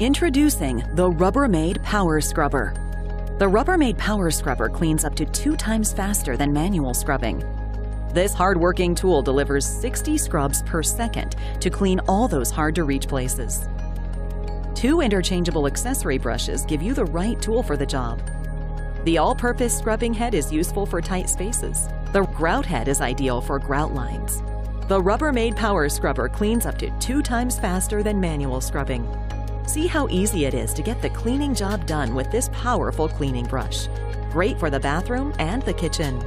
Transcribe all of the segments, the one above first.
Introducing the Rubbermaid Power Scrubber. The Rubbermaid Power Scrubber cleans up to two times faster than manual scrubbing. This hard-working tool delivers 60 scrubs per second to clean all those hard-to-reach places. Two interchangeable accessory brushes give you the right tool for the job. The all-purpose scrubbing head is useful for tight spaces. The grout head is ideal for grout lines. The Rubbermaid Power Scrubber cleans up to two times faster than manual scrubbing. See how easy it is to get the cleaning job done with this powerful cleaning brush. Great for the bathroom and the kitchen.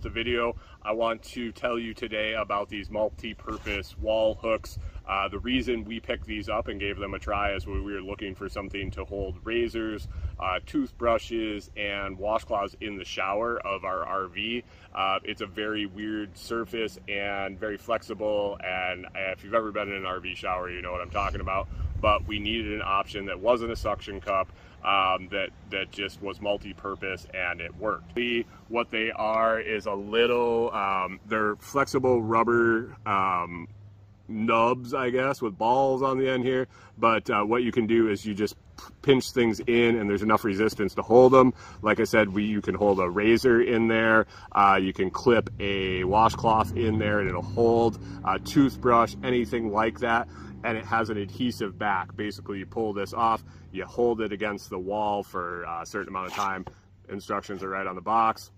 Out the video, I want to tell you today about these multi-purpose wall hooks. Uh, the reason we picked these up and gave them a try is we were looking for something to hold razors, uh, toothbrushes, and washcloths in the shower of our RV. Uh, it's a very weird surface and very flexible, and if you've ever been in an RV shower, you know what I'm talking about. But we needed an option that wasn't a suction cup, um, that that just was multi-purpose and it worked. The, what they are is a little um, they're flexible rubber um, nubs, I guess, with balls on the end here. But uh, what you can do is you just pinch things in, and there's enough resistance to hold them. Like I said, we you can hold a razor in there. Uh, you can clip a washcloth in there, and it'll hold a toothbrush, anything like that. And it has an adhesive back. Basically, you pull this off, you hold it against the wall for a certain amount of time. Instructions are right on the box.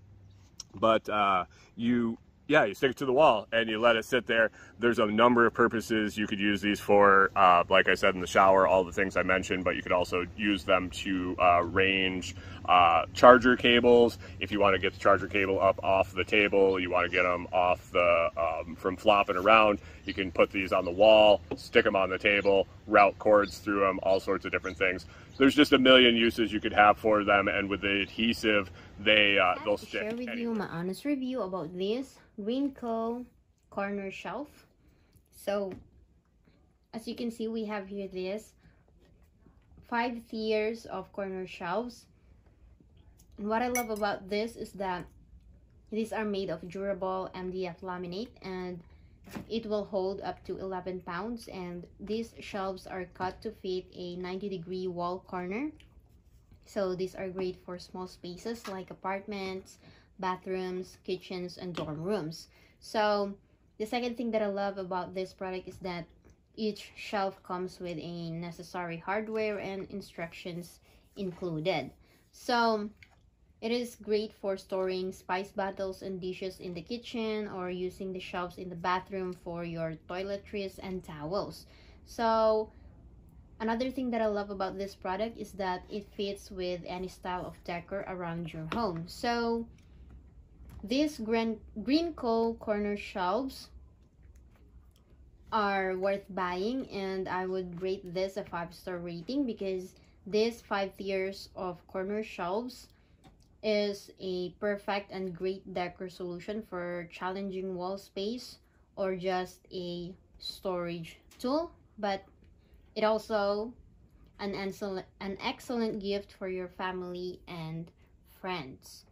But uh, you yeah, you stick it to the wall and you let it sit there. There's a number of purposes you could use these for, uh, like I said in the shower, all the things I mentioned, but you could also use them to uh, range uh, charger cables. If you want to get the charger cable up off the table, you want to get them off the, um, from flopping around, you can put these on the wall, stick them on the table, route cords through them, all sorts of different things. There's just a million uses you could have for them, and with the adhesive, they uh, they'll stick. share with anywhere. you my honest review about this Greenco corner shelf. So, as you can see, we have here this five tiers of corner shelves. And what I love about this is that these are made of durable MDF laminate and it will hold up to 11 pounds and these shelves are cut to fit a 90 degree wall corner so these are great for small spaces like apartments, bathrooms, kitchens, and dorm rooms. So the second thing that I love about this product is that each shelf comes with a necessary hardware and instructions included. So it is great for storing spice bottles and dishes in the kitchen or using the shelves in the bathroom for your toiletries and towels. So Another thing that I love about this product is that it fits with any style of decor around your home. So these green, Greenco corner shelves are worth buying and I would rate this a 5 star rating because these 5 tiers of corner shelves is a perfect and great decor solution for challenging wall space or just a storage tool but it also an excellent an excellent gift for your family and friends.